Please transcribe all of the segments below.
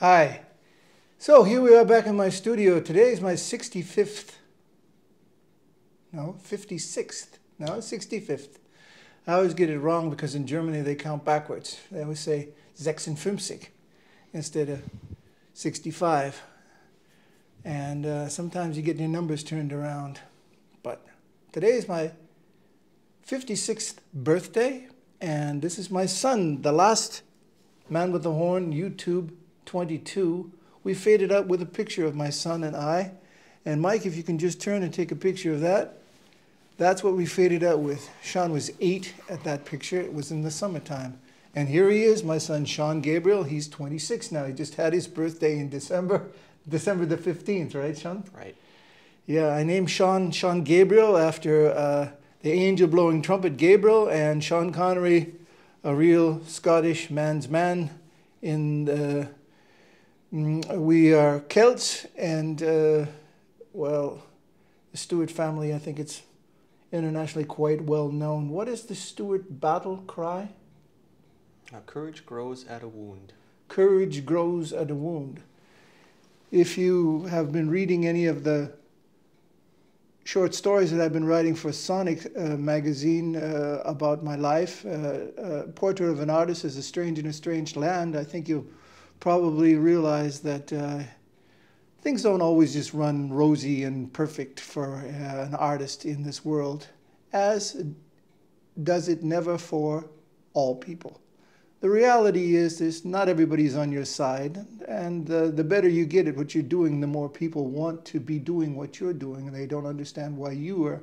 Hi. So here we are back in my studio. Today is my 65th, no, 56th, no, 65th. I always get it wrong because in Germany they count backwards. They always say 56 instead of 65. And uh, sometimes you get your numbers turned around. But today is my 56th birthday, and this is my son, the last man with the horn, YouTube 22. We faded out with a picture of my son and I. And Mike, if you can just turn and take a picture of that. That's what we faded out with. Sean was eight at that picture. It was in the summertime. And here he is, my son Sean Gabriel. He's 26 now. He just had his birthday in December, December the 15th, right, Sean? Right. Yeah, I named Sean Sean Gabriel after uh, the angel blowing trumpet Gabriel and Sean Connery, a real Scottish man's man. In the, we are Celts, and uh, well, the Stuart family. I think it's internationally quite well known. What is the Stuart battle cry? Uh, courage grows at a wound. Courage grows at a wound. If you have been reading any of the short stories that I've been writing for Sonic uh, magazine uh, about my life, uh, uh, Portrait of an Artist is a Strange in a Strange Land, I think you'll probably realize that uh, things don't always just run rosy and perfect for uh, an artist in this world, as does it never for all people. The reality is is not everybody's on your side and uh, the better you get at what you're doing the more people want to be doing what you're doing and they don't understand why you are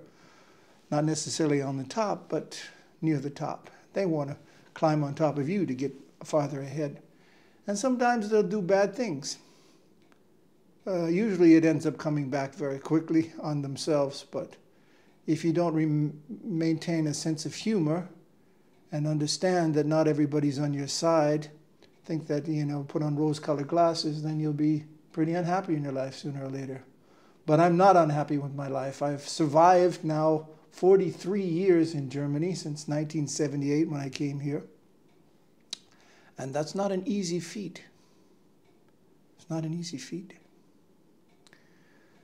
not necessarily on the top but near the top. They want to climb on top of you to get farther ahead and sometimes they'll do bad things uh, usually it ends up coming back very quickly on themselves but if you don't maintain a sense of humor and understand that not everybody's on your side, think that, you know, put on rose colored glasses, then you'll be pretty unhappy in your life sooner or later. But I'm not unhappy with my life. I've survived now 43 years in Germany since 1978 when I came here. And that's not an easy feat. It's not an easy feat.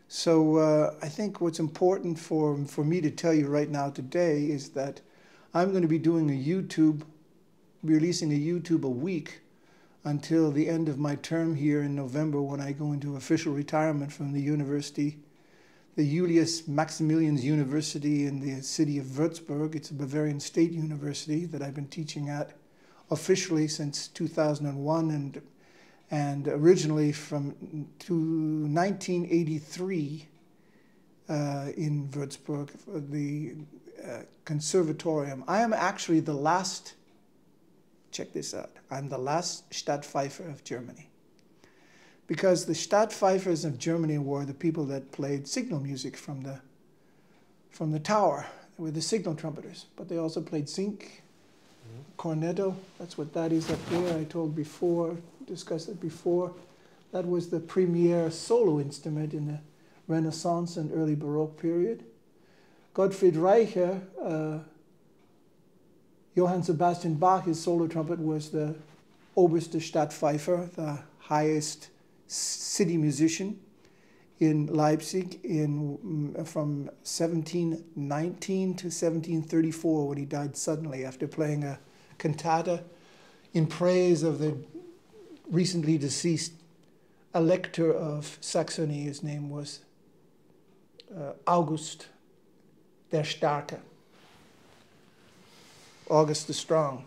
So uh, I think what's important for, for me to tell you right now today is that I'm going to be doing a YouTube, releasing a YouTube a week until the end of my term here in November when I go into official retirement from the university, the Julius Maximilians University in the city of Würzburg. It's a Bavarian state university that I've been teaching at officially since 2001 and and originally from to 1983 uh, in Würzburg, the uh, conservatorium. I am actually the last, check this out, I'm the last Stadtpfeifer of Germany. Because the Stadtpfeifers of Germany were the people that played signal music from the, from the tower. They were the signal trumpeters, but they also played Zink, cornetto, that's what that is up there. I told before, discussed it before. That was the premier solo instrument in the Renaissance and early Baroque period. Gottfried Reiche, uh, Johann Sebastian Bach, his solo trumpet was the Oberste Stadtpfeifer, the highest city musician in Leipzig in, mm, from 1719 to 1734 when he died suddenly after playing a cantata in praise of the recently deceased elector of Saxony. His name was uh, August der Starke. August the Strong,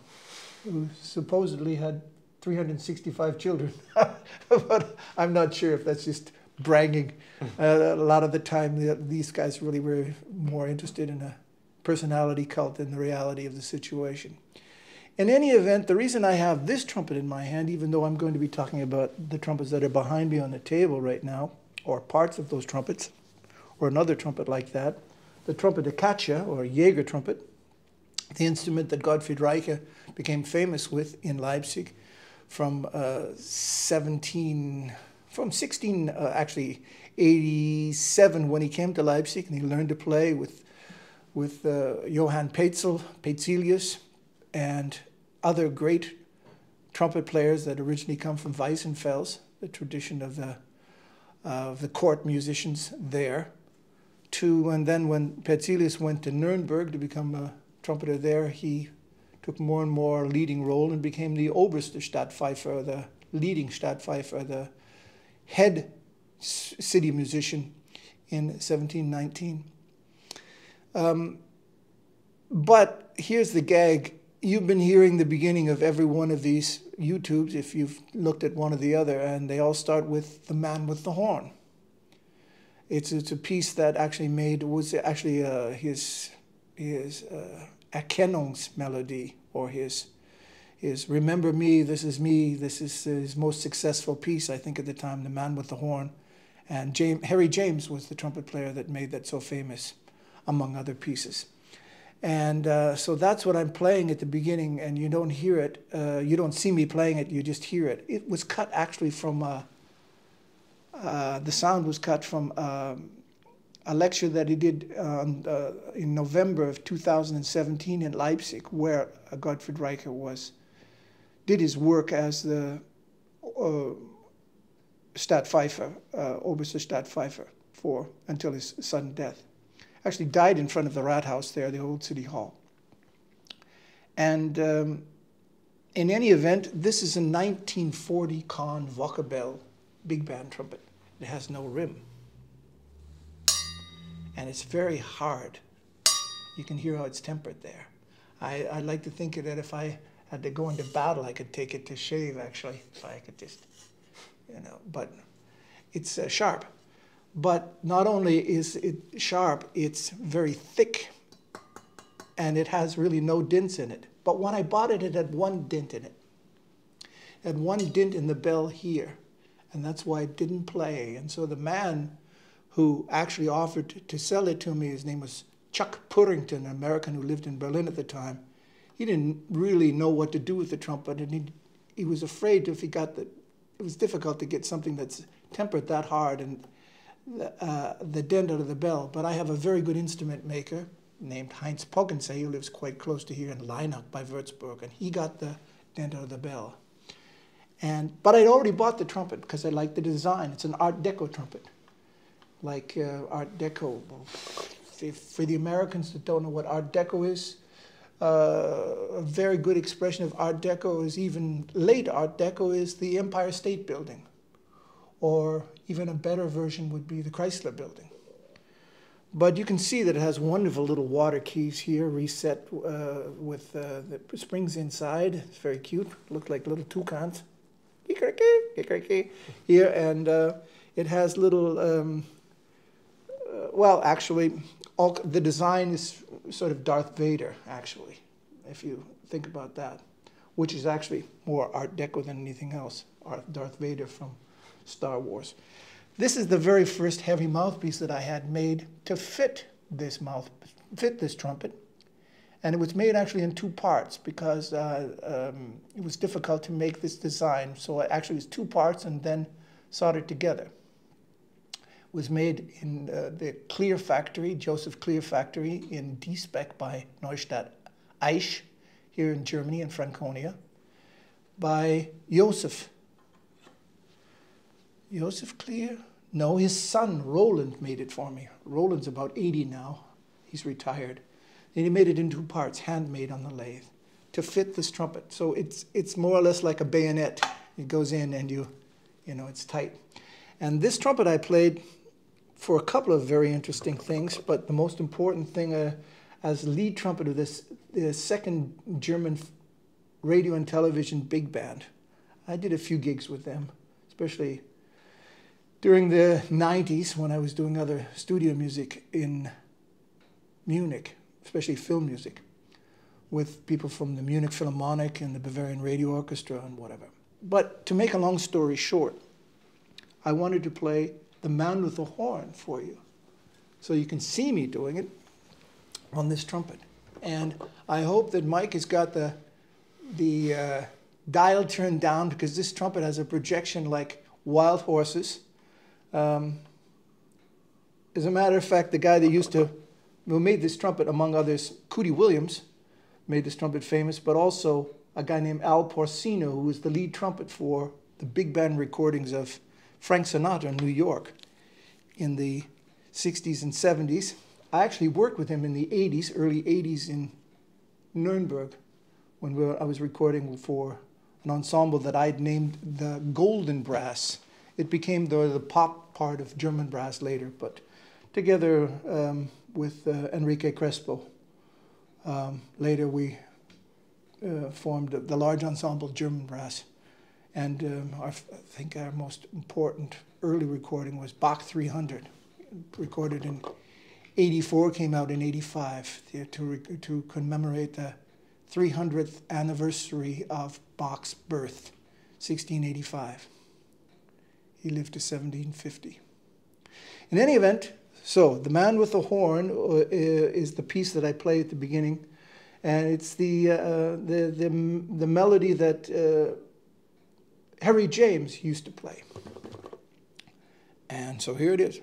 who supposedly had 365 children. but I'm not sure if that's just bragging. Uh, a lot of the time, the, these guys really were more interested in a personality cult than the reality of the situation. In any event, the reason I have this trumpet in my hand, even though I'm going to be talking about the trumpets that are behind me on the table right now, or parts of those trumpets, or another trumpet like that, the trumpet Akacia, or Jaeger trumpet, the instrument that Gottfried Reiche became famous with in Leipzig from uh, 17, from 16, uh, actually 87 when he came to Leipzig and he learned to play with, with uh, Johann Pezel, Pezelius, and other great trumpet players that originally come from Weissenfels. the tradition of the, uh, the court musicians there, to, and then when Pezelius went to Nuremberg to become a trumpeter there, he took more and more leading role and became the Oberste Stadtpfeifer, the leading Stadtpfeifer, the head city musician in 1719. Um, but here's the gag. You've been hearing the beginning of every one of these YouTubes if you've looked at one or the other, and they all start with the man with the horn. It's, it's a piece that actually made, was actually uh, his, his uh, Erkennungsmelodie, or his, his Remember Me, This Is Me, this is his most successful piece, I think, at the time, The Man with the Horn. And James, Harry James was the trumpet player that made that so famous, among other pieces. And uh, so that's what I'm playing at the beginning, and you don't hear it. Uh, you don't see me playing it, you just hear it. It was cut actually from, uh, uh the sound was cut from um, a lecture that he did um, uh, in November of 2017 in Leipzig, where Gottfried Reiche was, did his work as the uh, Stadtpfeifer, uh, Oberste Stadtpfeifer, for until his sudden death. Actually died in front of the Rathaus there, the old city hall. And um, in any event, this is a 1940 Conn Vocabell big band trumpet. It has no rim. And it's very hard. You can hear how it's tempered there. I, I like to think that if I had to go into battle, I could take it to shave, actually, if I could just you know, but it's uh, sharp. But not only is it sharp, it's very thick and it has really no dents in it. But when I bought it, it had one dent in it. It had one dent in the bell here, and that's why it didn't play. And so the man who actually offered to, to sell it to me, his name was Chuck Purrington, an American who lived in Berlin at the time. He didn't really know what to do with the trumpet, and he, he was afraid if he got the it was difficult to get something that's tempered that hard and the, uh, the dent out of the bell. But I have a very good instrument maker named Heinz Poggensee, who lives quite close to here in Leinach by Würzburg, and he got the dent out of the bell. And, but I'd already bought the trumpet because I liked the design. It's an Art Deco trumpet, like uh, Art Deco. For the Americans that don't know what Art Deco is, a very good expression of Art Deco is even late Art Deco is the Empire State Building, or even a better version would be the Chrysler Building. But you can see that it has wonderful little water keys here, reset uh, with uh, the springs inside. It's very cute. Look like little toucans. Here, and uh, it has little, um, uh, well, actually, all, the design is sort of Darth Vader, actually, if you think about that, which is actually more Art Deco than anything else. Darth Vader from Star Wars. This is the very first heavy mouthpiece that I had made to fit this mouth, fit this trumpet. And it was made actually in two parts because uh, um, it was difficult to make this design. So it actually was two parts and then soldered together was made in uh, the Klier factory, Joseph Klier factory in Diespeck by Neustadt Aisch here in Germany in Franconia by Joseph. Joseph Klier? No, his son Roland made it for me. Roland's about 80 now. He's retired. And he made it in two parts, handmade on the lathe, to fit this trumpet. So it's, it's more or less like a bayonet. It goes in and you, you know, it's tight. And this trumpet I played for a couple of very interesting things, but the most important thing uh, as lead trumpet of this the second German radio and television big band. I did a few gigs with them, especially during the 90s when I was doing other studio music in Munich, especially film music, with people from the Munich Philharmonic and the Bavarian Radio Orchestra and whatever. But to make a long story short, I wanted to play the man with the horn for you. So you can see me doing it on this trumpet. And I hope that Mike has got the, the uh, dial turned down because this trumpet has a projection like wild horses. Um, as a matter of fact, the guy that used to, who made this trumpet, among others, Cootie Williams, made this trumpet famous, but also a guy named Al Porcino, who was the lead trumpet for the big band recordings of Frank Sinatra in New York in the 60s and 70s. I actually worked with him in the 80s, early 80s in Nuremberg, when we were, I was recording for an ensemble that I'd named the Golden Brass. It became the, the pop part of German brass later, but together um, with uh, Enrique Crespo. Um, later, we uh, formed the large ensemble German brass. And um, our, I think our most important early recording was Bach 300, recorded in 84, came out in 85 to, to commemorate the 300th anniversary of Bach's birth, 1685. He lived to 1750. In any event, so the man with the horn uh, is the piece that I play at the beginning, and it's the uh, the, the the melody that uh, Harry James used to play. And so here it is.